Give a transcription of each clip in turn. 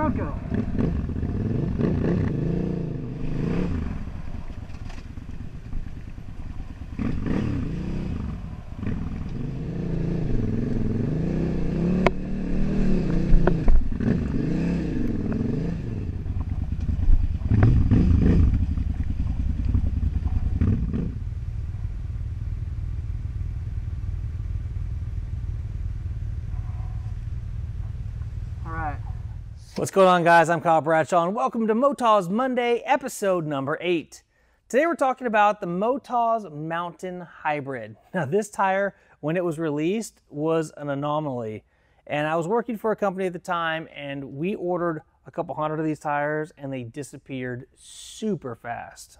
Bronco. All right. What's going on, guys? I'm Kyle Bradshaw, and welcome to Motoz Monday, episode number eight. Today, we're talking about the Motoz Mountain Hybrid. Now, this tire, when it was released, was an anomaly. And I was working for a company at the time, and we ordered a couple hundred of these tires, and they disappeared super fast.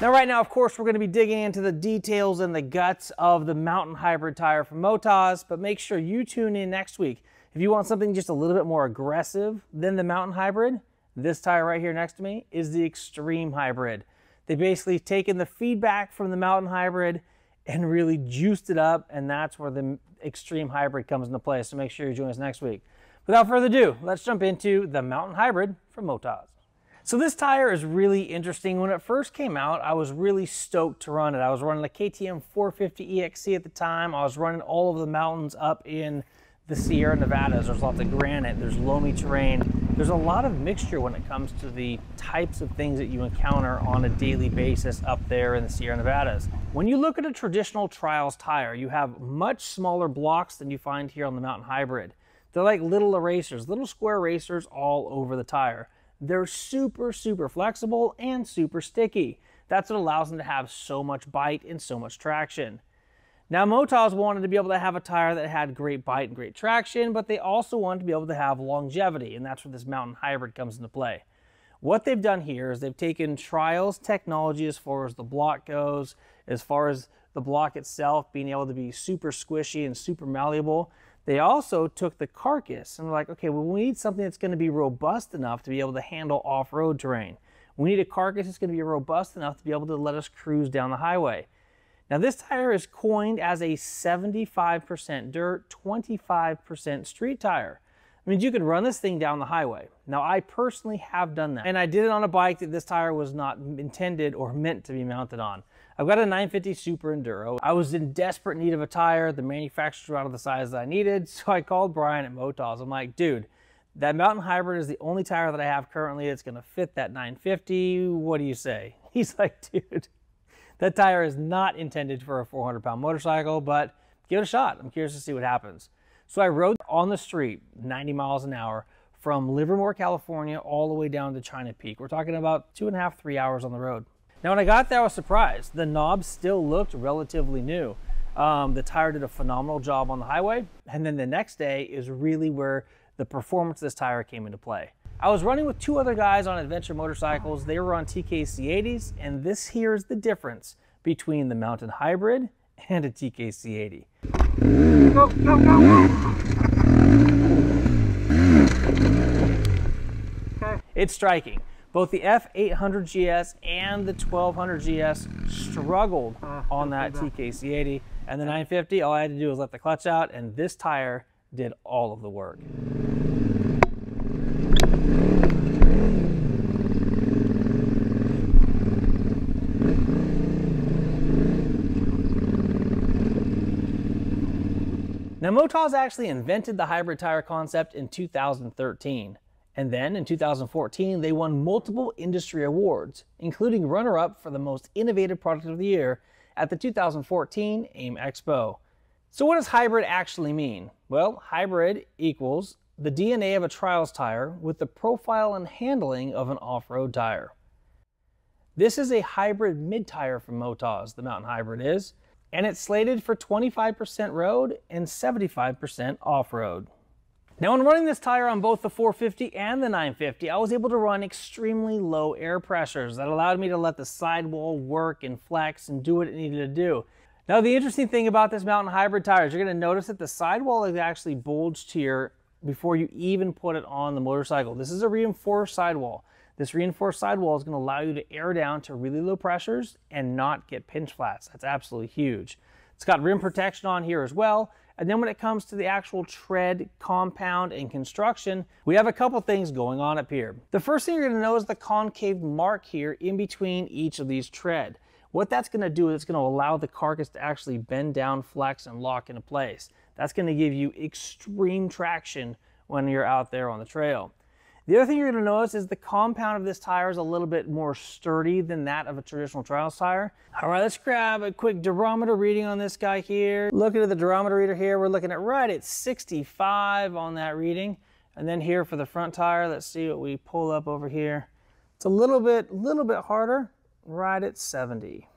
Now, right now, of course, we're going to be digging into the details and the guts of the Mountain Hybrid tire from Motoz, but make sure you tune in next week. If you want something just a little bit more aggressive than the Mountain Hybrid, this tire right here next to me is the Extreme Hybrid. They basically taken the feedback from the Mountain Hybrid and really juiced it up, and that's where the Extreme Hybrid comes into play. So make sure you join us next week. Without further ado, let's jump into the Mountain Hybrid from Motoz. So this tire is really interesting. When it first came out, I was really stoked to run it. I was running the KTM 450 EXC at the time. I was running all of the mountains up in the Sierra Nevadas. There's lots of granite, there's loamy terrain. There's a lot of mixture when it comes to the types of things that you encounter on a daily basis up there in the Sierra Nevadas. When you look at a traditional trials tire, you have much smaller blocks than you find here on the Mountain Hybrid. They're like little erasers, little square erasers all over the tire. They're super, super flexible and super sticky. That's what allows them to have so much bite and so much traction. Now, Motoz wanted to be able to have a tire that had great bite and great traction, but they also wanted to be able to have longevity, and that's where this mountain hybrid comes into play. What they've done here is they've taken trials technology as far as the block goes, as far as the block itself being able to be super squishy and super malleable. They also took the carcass and were like, okay, well, we need something that's going to be robust enough to be able to handle off-road terrain. We need a carcass that's going to be robust enough to be able to let us cruise down the highway. Now, this tire is coined as a 75% dirt, 25% street tire. I mean, you could run this thing down the highway. Now, I personally have done that, and I did it on a bike that this tire was not intended or meant to be mounted on. I've got a 950 Super Enduro. I was in desperate need of a tire. The manufacturers were out of the size that I needed, so I called Brian at Motoz. I'm like, dude, that Mountain Hybrid is the only tire that I have currently that's going to fit that 950. What do you say? He's like, dude, that tire is not intended for a 400 pound motorcycle, but give it a shot. I'm curious to see what happens. So I rode on the street 90 miles an hour from Livermore, California, all the way down to China Peak. We're talking about two and a half, three hours on the road. Now, when I got there, I was surprised. The knob still looked relatively new. Um, the tire did a phenomenal job on the highway. And then the next day is really where the performance of this tire came into play. I was running with two other guys on adventure motorcycles. They were on TKC 80s, and this here is the difference between the Mountain Hybrid and a TKC 80. Go, go, go. Okay. It's striking. Both the F800GS and the 1200GS struggled Uh, on that do that. TKC 80. And the 950, all I had to do was let the clutch out, and this tire did all of the work. Now, Motoz actually invented the hybrid tire concept in 2013. And then in 2014, they won multiple industry awards, including runner up for the most innovative product of the year at the 2014 AIM Expo. So, what does hybrid actually mean? Well, hybrid equals the DNA of a trials tire with the profile and handling of an off road tire. This is a hybrid mid tire from Motoz, the Mountain Hybrid is, and it's slated for 25% road and 75% off road. Now, when running this tire on both the 450 and the 950, I was able to run extremely low air pressures that allowed me to let the sidewall work and flex and do what it needed to do. Now, the interesting thing about this mountain hybrid tire is you're going to notice that the sidewall is actually bulged here before you even put it on the motorcycle. This is a reinforced sidewall. This reinforced sidewall is going to allow you to air down to really low pressures and not get pinch flats. That's absolutely huge. It's got rim protection on here as well. And then when it comes to the actual tread compound and construction, we have a couple things going on up here. The first thing you're to know is the concave mark here in between each of these tread. What that's going to do is it's going to allow the carcass to actually bend down, flex, and lock into place. That's going to give you extreme traction when you're out there on the trail. The other thing you're going to notice is the compound of this tire is a little bit more sturdy than that of a traditional trials tire. All right, let's grab a quick durometer reading on this guy here. Looking at the durometer reader here, we're looking at right at 65 on that reading. And then here for the front tire, let's see what we pull up over here. It's a little bit, little bit harder, right at 70.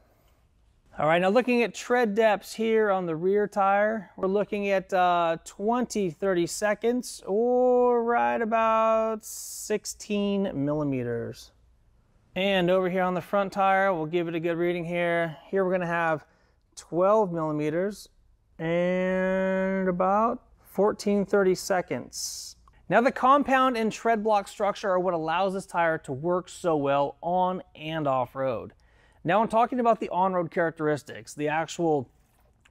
All right, now looking at tread depths here on the rear tire, we're looking at uh, 20, 30 seconds or right about 16 millimeters. And over here on the front tire, we'll give it a good reading here. Here we're gonna have 12 millimeters and about 14, 30 seconds. Now the compound and tread block structure are what allows this tire to work so well on and off road. Now I'm talking about the on-road characteristics. The actual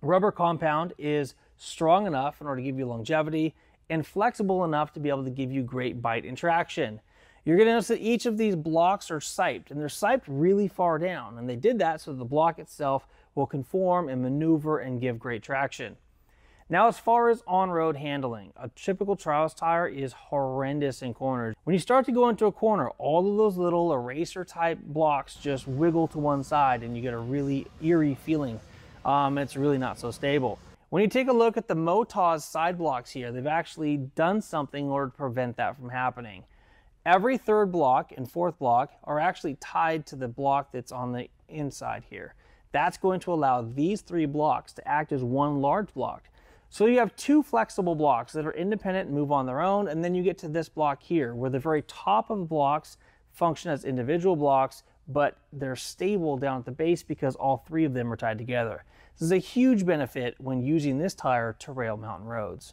rubber compound is strong enough in order to give you longevity and flexible enough to be able to give you great bite and traction. You're going to notice that each of these blocks are siped, and they're siped really far down, and they did that so the block itself will conform and maneuver and give great traction. Now, as far as on-road handling, a typical trials tire is horrendous in corners. When you start to go into a corner, all of those little eraser type blocks just wiggle to one side and you get a really eerie feeling. Um, it's really not so stable. When you take a look at the Motoz side blocks here, they've actually done something in order to prevent that from happening. Every third block and fourth block are actually tied to the block that's on the inside here. That's going to allow these three blocks to act as one large block. So you have two flexible blocks that are independent and move on their own, and then you get to this block here, where the very top of the blocks function as individual blocks, but they're stable down at the base because all three of them are tied together. This is a huge benefit when using this tire to rail mountain roads.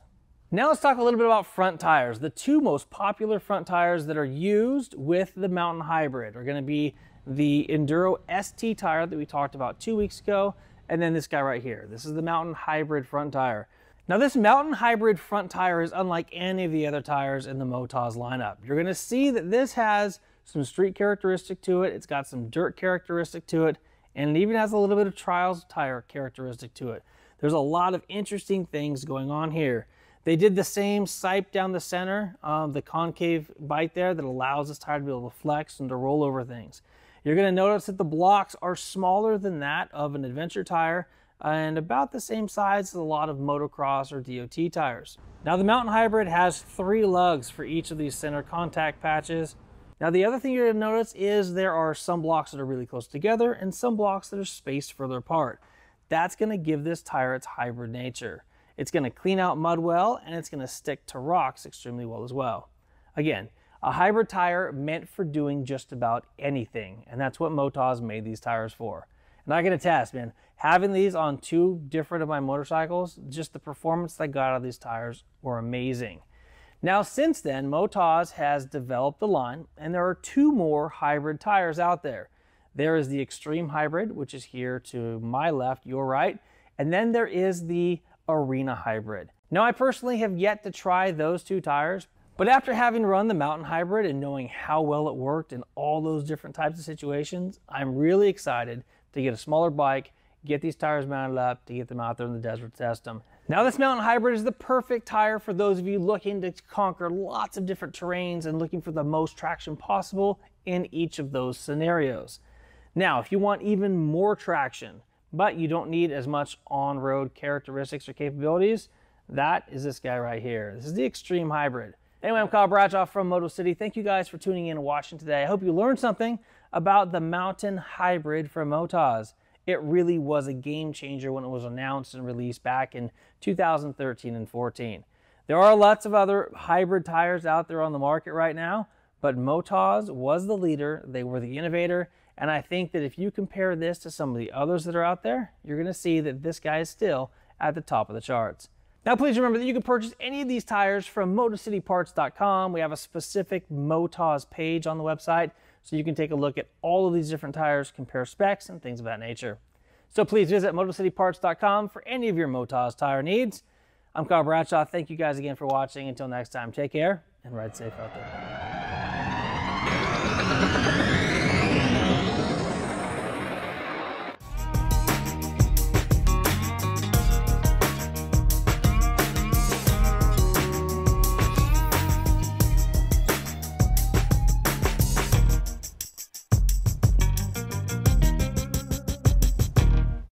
Now let's talk a little bit about front tires. The two most popular front tires that are used with the Mountain Hybrid are going to be the Enduro ST tire that we talked about two weeks ago, and then this guy right here. This is the Mountain Hybrid front tire. Now this Mountain Hybrid front tire is unlike any of the other tires in the Motoz lineup. You're gonna see that this has some street characteristic to it, it's got some dirt characteristic to it, and it even has a little bit of trials tire characteristic to it. There's a lot of interesting things going on here. They did the same sipe down the center, um, the concave bite there that allows this tire to be able to flex and to roll over things. You're gonna notice that the blocks are smaller than that of an adventure tire, and about the same size as a lot of motocross or DOT tires. Now the Mountain Hybrid has three lugs for each of these center contact patches. Now the other thing you're gonna notice is there are some blocks that are really close together and some blocks that are spaced further apart. That's gonna give this tire its hybrid nature. It's gonna clean out mud well and it's gonna stick to rocks extremely well as well. Again, a hybrid tire meant for doing just about anything, and that's what Motoz made these tires for. And gonna test, man, having these on two different of my motorcycles, just the performance I got out of these tires were amazing. Now, since then, Motoz has developed the line, and there are two more hybrid tires out there. There is the Extreme Hybrid, which is here to my left, your right, and then there is the Arena Hybrid. Now, I personally have yet to try those two tires, but after having run the Mountain Hybrid and knowing how well it worked in all those different types of situations, I'm really excited to get a smaller bike, get these tires mounted up, to get them out there in the desert test them. Now this Mountain Hybrid is the perfect tire for those of you looking to conquer lots of different terrains and looking for the most traction possible in each of those scenarios. Now, if you want even more traction, but you don't need as much on-road characteristics or capabilities, that is this guy right here. This is the Extreme Hybrid. Anyway, I'm Kyle Bradshaw from Moto City. Thank you guys for tuning in and watching today. I hope you learned something about the Mountain Hybrid from Motoz. It really was a game changer when it was announced and released back in 2013 and 14. There are lots of other hybrid tires out there on the market right now, but Motoz was the leader, they were the innovator, and I think that if you compare this to some of the others that are out there, you're going to see that this guy is still at the top of the charts. Now, please remember that you can purchase any of these tires from MotoCityParts.com. We have a specific Motoz page on the website, so you can take a look at all of these different tires, compare specs and things of that nature. So please visit MotoCityParts.com for any of your Motoz tire needs. I'm Carl Bradshaw. Thank you guys again for watching. Until next time, take care and ride safe out there.